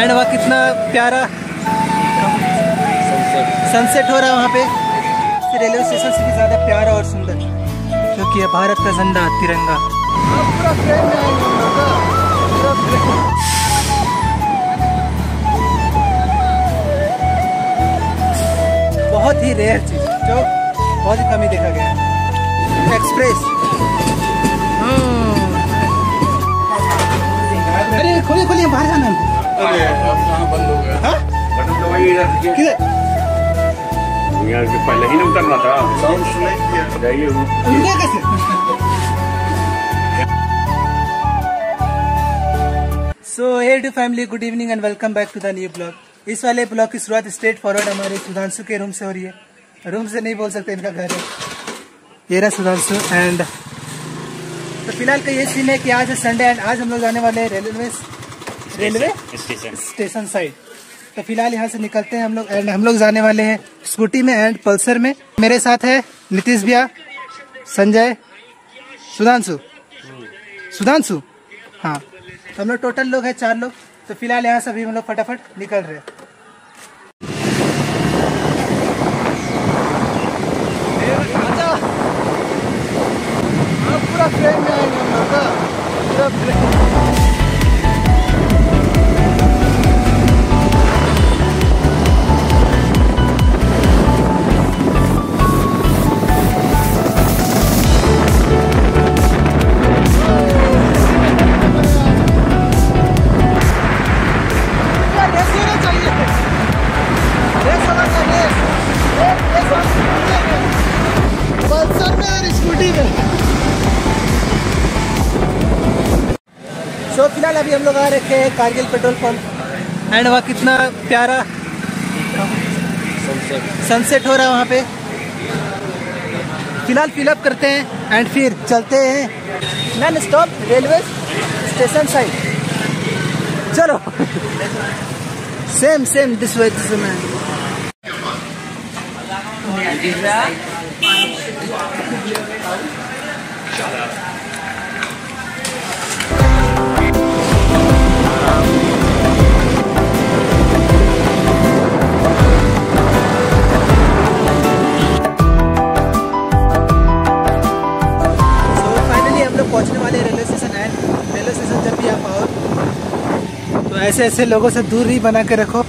And वहाँ कितना प्यारा सनसेट हो रहा है वहाँ पे। रेलवे स्टेशन से भी ज़्यादा प्यारा और सुंदर क्योंकि ये भारत का झंडा, तिरंगा। बहुत ही रेयर चीज़, जो बहुत ही कमी देखा गया। एक्सप्रेस अरे, खोलिए खोलिए, बाहर जाना है बंद हो गया? हाँ? बटन दबाइए इधर किधर? कि पहले ही ना उतरना था। साउंड सुनाई दिया। जाइए। कैसे? So hey to family good evening and welcome back to the new blog इस वाले ब्लॉग की शुरुआत स्ट्रेट फॉरवर्ड हमारे सुधांशु के रूम से हो रही है। रूम से नहीं बोल सकते इनका घर है। ये रहा सुधांशु एंड तो फ़िलहाल का ये सीन है कि आज है संडे एंड आज हम लोग जाने वाले हैं railway railway station station side तो फ़िलहाल यहाँ से निकलते हैं हम लोग एंड हम लोग जाने वाले हैं स्कूटी में एंड पल्सर में। मेरे साथ है नीतीश भैया संजय सुधांशु। सुधांशु? हाँ। तो हम लोग टोटल लोग हैं चार लोग। तो फ़िलहाल यहाँ से अभी हम लोग फटाफट निकल रहे हैं। फ़िलहाल अभी हम लोग आ रखे हैं कारगिल पेट्रोल पंप। एंड वहाँ कितना प्यारा सनसेट हो रहा है वहाँ पे। फ़िलहाल फिलअप करते हैं एंड फिर चलते हैं non stop railway station side चलो। Same same this way this finally ऐसे ऐसे लोगों से दूर ही बना के रखो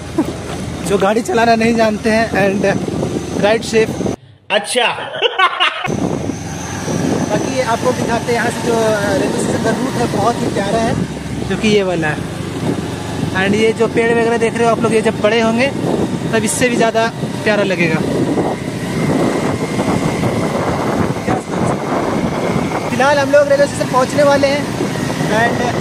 जो गाड़ी चलाना नहीं जानते हैं एंड राइड सेफ़ अच्छा। बाकी आपको दिखाते हैं यहाँ से जो रेलवे स्टेशन का रूट है बहुत ही प्यारा है जो कि ये वाला है। एंड ये जो पेड़ वगैरह देख रहे हो आप लोग ये जब बड़े होंगे तब इससे भी ज़्यादा प्यारा लगेगा। फ़िलहाल हम लोग रेलवे स्टेशन पहुँचने वाले हैं and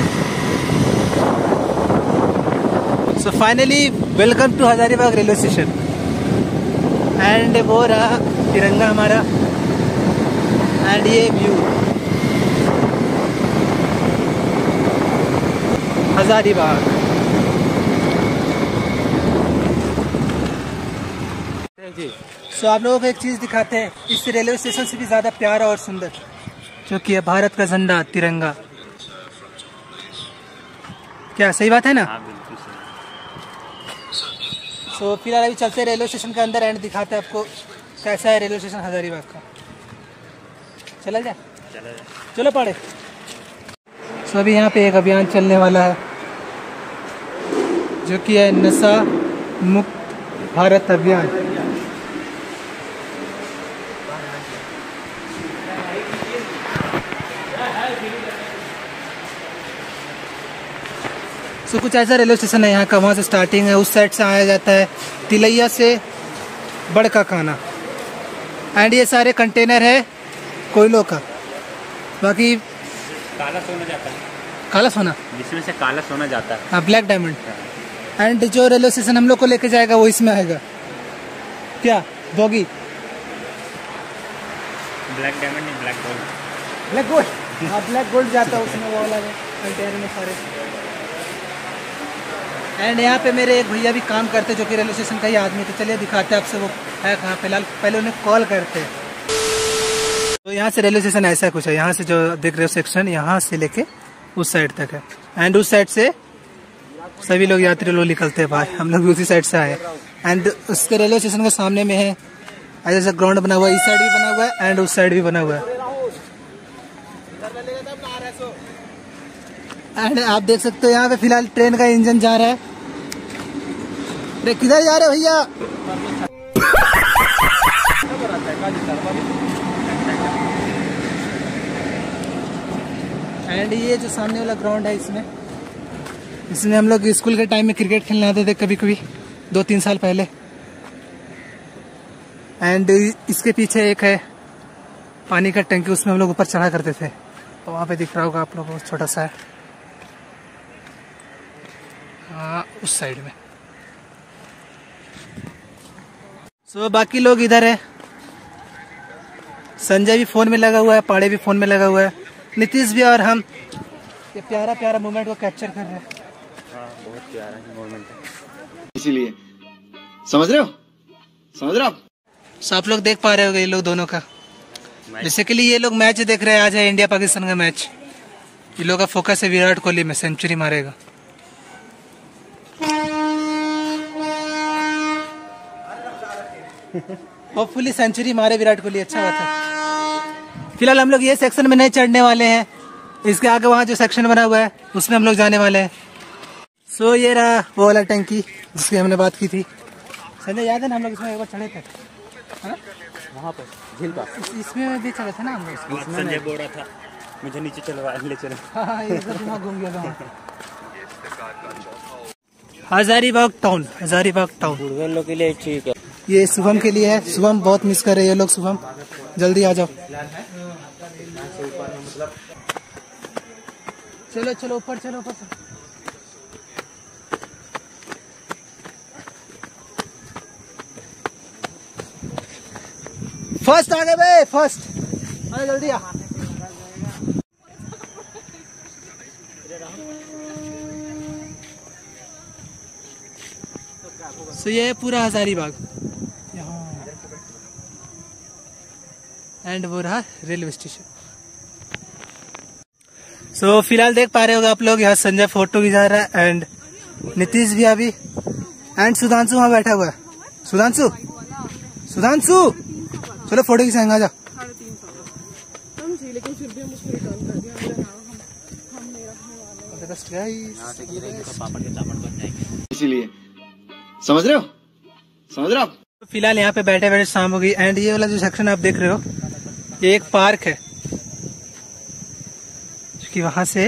so finally welcome to Hazaribagh railway station and वो रहा तिरंगा हमारा। एंड ये view Hazaribagh ji so so, आप लोगों को एक चीज़ दिखाते हैं। इस रेलवे स्टेशन से भी ज़्यादा प्यारा और सुंदर क्योंकि भारत का झंडा तिरंगा। क्या सही बात है ना? सो फ़िलहाल अभी चलते रेलवे स्टेशन के अंदर एंड दिखाते हैं आपको कैसा है रेलवे स्टेशन हजारीबाग का। चला जाए? चलो पड़े सो अभी यहाँ पे एक अभियान चलने वाला है, जो कि है नशा मुक्त भारत अभियान। सो कुछ ऐसा रेलवे स्टेशन है यहाँ का वहाँ से स्टार्टिंग है उस साइड से आया जाता है तिलैया से बड़का खाना एंड ये सारे कंटेनर है कोयलों का। बाकी काला सोना जाता है। काला सोना? जिसमें से काला सोना जाता है। हाँ ब्लैक डायमंड एंड जो रेलवे स्टेशन हम लोग को लेके जाएगा वो इसमें आएगा। क्या? बोगी। ब्लैक डायमंड नहीं ब्लैक गोल्ड ब्लैक गोल्ड हाँ ब्लैक गोल्ड जाता है उसमें वो वाला कंटेनर में सारे। एंड यहाँ पे मेरे एक भैया भी काम करते जो कि रेलवे स्टेशन का ही आदमी थे। चलिए दिखाते आपसे वो है कहाँ फ़िलहाल। पहले उन्हें कॉल करते तो यहाँ से रेलवे स्टेशन ऐसा कुछ है। यहाँ से जो देख रहे हो सेक्शन, यहाँ से लेके उस साइड तक है। एंड उस साइड से सभी लोग यात्री लोग निकलते हैं बाहर। हम लोग उसी साइड से आए। एंड उसके रेलवे स्टेशन के सामने में है। ऐसा ग्राउंड बना हुआ इस साइड भी बना हुआ है एंड उस साइड भी बना हुआ है। एंड आप देख सकते हो यहाँ पे फ़िलहाल ट्रेन का इंजन जा रहा है। अरे किधर जा रहे हो भैया? एंड ये जो सामने वाला ग्राउंड है इसमें इसमें हम लोग स्कूल के टाइम में क्रिकेट खेलने आते थे कभी कभी दो तीन साल पहले। एंड इसके पीछे एक है, पानी का टंकी, उसमें हम लोग ऊपर चढ़ा करते थे। तो वहाँ पे दिख रहा होगा आप लोगों को, छोटा सा। हाँ उस साइड में। सो so, बाकी लोग इधर है। संजय भी फ़ोन में लगा हुआ है पाड़े भी फ़ोन में लगा हुआ है। नीतीश भी और हम। ये प्यारा प्यारा मोमेंट को कैप्चर कर रहे हैं। हाँ बहुत प्यारा है मोमेंट है इसीलिए। समझ रहे हो? समझ रहे हो आप? सो आप लोग देख पा रहे हो ये लोग दोनों का। बेसिकली ये लोग मैच देख रहे हैं आज है इंडिया पाकिस्तान का मैच ये लोग का फोकस है विराट कोहली में सेंचुरी मारेगा। होपफुली सेंचुरी मारे विराट कोहली अच्छा बात है। फ़िलहाल हम लोग ये सेक्शन में नहीं चढ़ने वाले हैं। इसके आगे वहाँ जो सेक्शन बना हुआ है उसमें हम लोग जाने वाले हैं। सो ये रहा वो वाला टंकी जिसकी हमने बात की थी। संजय याद है ना हम लोग इसमें एक बार चढ़े थे? हाँ? वहाँ पर झील पर। इस- इसमें भी चढ़े थे ना हम लोग संजय बोल रहा था मुझे नीचे चलवा ले चलो हाँ, ये सब दिमाग घूम गया था हजारीबाग टाउन हजारीबाग टाउन लोग के लिए ठीक है। ये शुभम के लिए है। शुभम, बहुत मिस कर रहे हैं ये लोग, शुभम। जल्दी आ जाओ। चलो चलो, ऊपर चलो, ऊपर फ़र्स्ट आ गए बे फ़र्स्ट अरे, जल्दी आ। सो ये है पूरा हजारीबाग। एंड वो रहा रेलवे स्टेशन। सो so, फ़िलहाल देख पा रहे होगे आप लोग यहाँ संजय फ़ोटो खिंचा रहा है एंड नीतीश भी अभी एंड सुधांशु वहाँ बैठा हुआ है। सुधांशु? सुधांशु? चलो फ़ोटो खिंचाएँगे आ जाओ. इसीलिए। समझ रहे हो? समझ रहे हो तो फ़िलहाल यहाँ पे बैठे बैठे शाम हो गई एंड ये वाला जो सेक्शन आप देख रहे हो ये एक पार्क है कि वहाँ से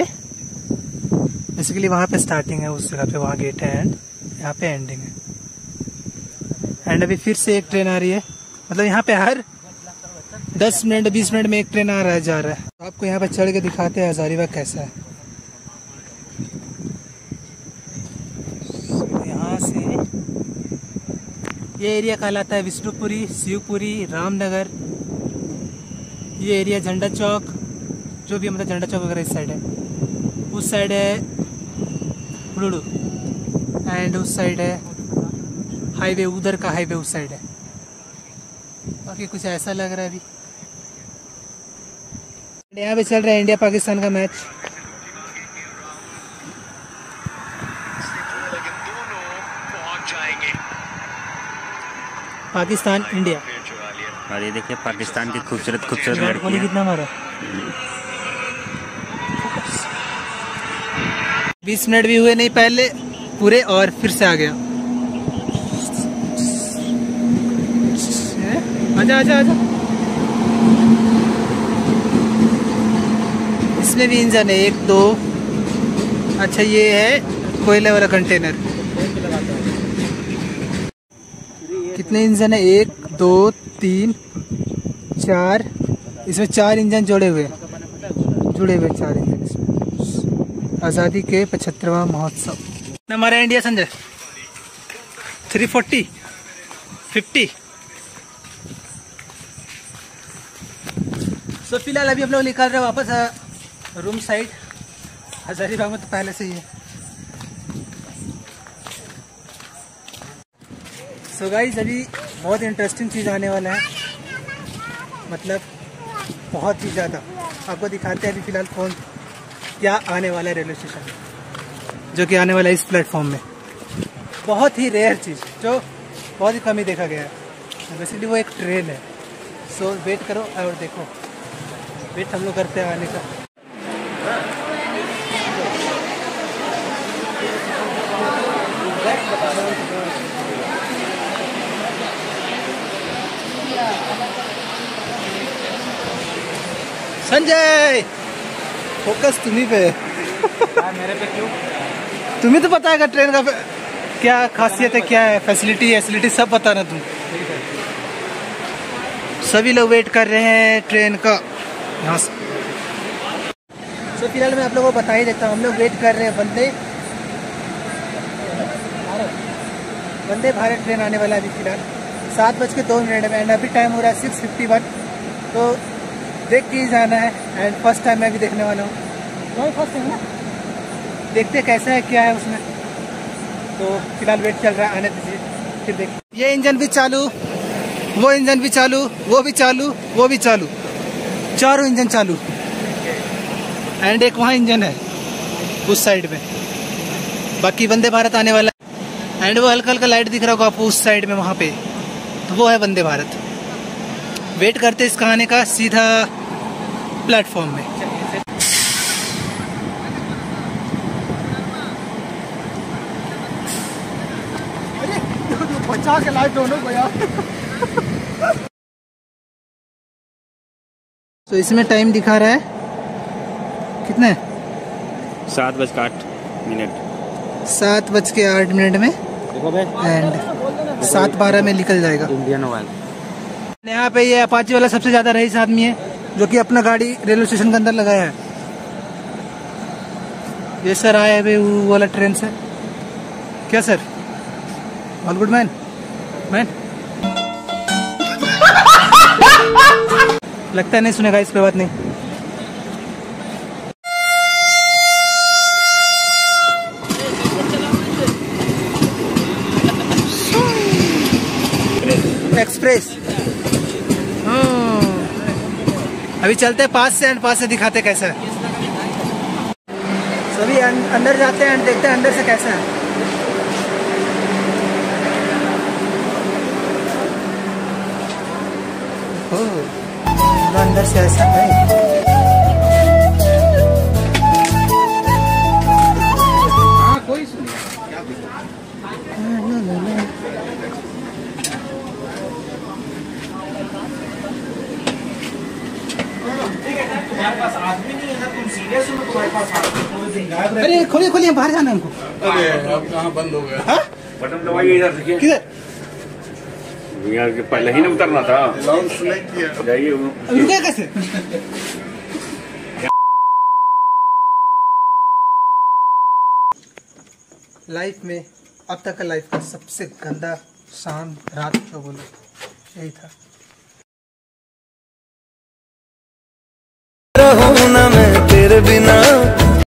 बेसिकली वहाँ पे स्टार्टिंग है, उस जगह पे वहाँ गेट है एंड यहाँ पे एंडिंग है। एंड अभी फिर से एक ट्रेन आ रही है। मतलब यहाँ पे हर दस मिनट, बीस मिनट में एक ट्रेन आ रहा है, जा रहा है। तो आपको यहाँ पे चढ़ के दिखाते हैं हजारीबाग कैसा है। यहाँ से ये एरिया कहलाता है विष्णुपुरी, शिवपुरी, रामनगर ये एरिया झंडा चौक, जो भी मतलब झंडा चौक वगैरह इस साइड है। उस साइड है हुडुडू एंड उस साइड है हाईवे उधर का हाईवे उस साइड है। बाकी कुछ ऐसा लग रहा है अभी। यहाँ पे चल रहा है इंडिया पाकिस्तान का मैच पाकिस्तान, इंडिया। और ये देखिए पाकिस्तान की खूबसूरत खूबसूरत लड़कियाँ कितना मारा? बीस मिनट भी हुए नहीं पहले पूरे और फिर से आ गया। आजा आजा आजा। इसमें भी इंजन है एक दो। अच्छा ये है कोयले वाला कंटेनर। कितने इंजन है? एक दो तीन, चार, इसमें चार इंजन जोड़े हुए। जुड़े हुए चार इंजन आज़ादी के पचहत्तरवा महोत्सव। हमारा India, Sanjay. Three forty fifty फ़िलहाल अभी हम लोग निकाल रहे हैं वापस रूम साइड हजारीबाग में तो पहले से ही है। सो so गाइज़ अभी बहुत इंटरेस्टिंग चीज़ आने वाला है। मतलब बहुत ही ज़्यादा। आपको दिखाते हैं अभी फ़िलहाल कौन क्या आने वाला है रेलवे स्टेशन जो कि आने वाला है इस प्लेटफॉर्म में। बहुत ही रेयर चीज़, जो बहुत ही कम ही देखा गया है। बेसिकली वो एक ट्रेन है। सो वेट करो और देखो। वेट हम लोग करते हैं आने का। संजय फोकस तुम्ही पे। मेरे पे क्यों? तुम्हें तो पता है ट्रेन का क्या खासियत है क्या है फैसिलिटी फैसिलिटी सब पता ना तुम सभी लोग वेट कर रहे हैं ट्रेन का। यहाँ से। तो फ़िलहाल मैं आप लोगों को बता ही देता हूँ हम लोग वेट कर रहे हैं वंदे भारत। वंदे भारत ट्रेन आने वाला है अभी फ़िलहाल। सात बज के दो मिनट में एंड अभी टाइम हो रहा है सिक्स फिफ्टी वन तो देख के ही जाना है एंड फ़र्स्ट टाइम मैं भी देखने वाला हूँ। वही फ़र्स्ट टाइम ना? देखते कैसा है क्या है उसमें। तो फ़िलहाल वेट चल रहा है आने दीजिए फिर देख ये इंजन भी चालू वो इंजन भी चालू वो भी चालू वो भी चालू। चारों इंजन चालू। एंड एक वहाँ इंजन है उस साइड में। बाकी वंदे भारत आने वाला है। एंड वो हल्का हल्का लाइट दिख रहा होगा आपको उस साइड में वहाँ पे। तो वो है वंदे भारत। वेट करते इसका आने का सीधा प्लेटफॉर्म में। बचा के लाइट दोनों को यार तो इसमें टाइम दिखा रहा है। कितना? सात बज के आठ मिनट। सात बज के आठ मिनट में। एंड सात बारह में निकल जाएगा। Indian Oil. यहाँ पे ये अपाची वाला सबसे ज़्यादा रईस आदमी है, जो कि अपना गाड़ी रेलवे स्टेशन के अंदर लगाया है। ये सर आए अभी वो वाला ट्रेन से। क्या sir? All good man? Man? लगता है नहीं सुनेगा, इस पे बात नहीं। एक्सप्रेस अभी चलते हैं पास से एंड पास से दिखाते हैं कैसा है। सभी अंदर जाते हैं एंड देखते हैं अंदर से कैसा है। अंदर से ऐसा है। अरे खोलिए खोलिए बाहर जाना है हमको। अरे अब कहाँ बंद हो गया? हाँ? बटन दबाइए इधर देखिए। किधर? यहाँ के पहले ही ना उतरना था। अनाउंस नहीं किया। जाइए। रुके कैसे? लाइफ में अब तक का लाइफ का सबसे गंदा शाम रात जो बोलो यही था। तेरे बिना